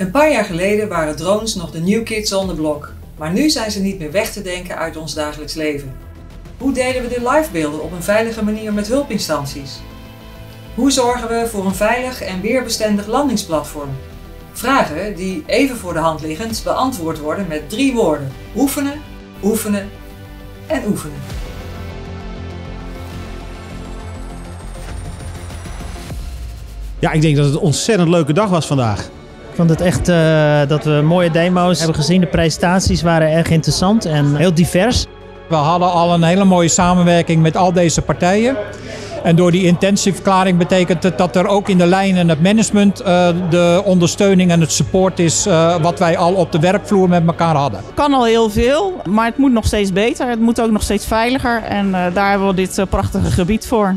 Een paar jaar geleden waren drones nog de new kids on the block, maar nu zijn ze niet meer weg te denken uit ons dagelijks leven. Hoe delen we de livebeelden op een veilige manier met hulpinstanties? Hoe zorgen we voor een veilig en weerbestendig landingsplatform? Vragen die even voor de hand liggend beantwoord worden met drie woorden: oefenen, oefenen en oefenen. Ja, ik denk dat het een ontzettend leuke dag was vandaag. Ik vond het echt uh, dat we mooie demo's hebben gezien. De presentaties waren erg interessant en heel divers. We hadden al een hele mooie samenwerking met al deze partijen. En door die intentieverklaring betekent het dat er ook in de lijn en het management uh, de ondersteuning en het support is uh, wat wij al op de werkvloer met elkaar hadden. Het kan al heel veel, maar het moet nog steeds beter. Het moet ook nog steeds veiliger en uh, daar hebben we dit prachtige gebied voor.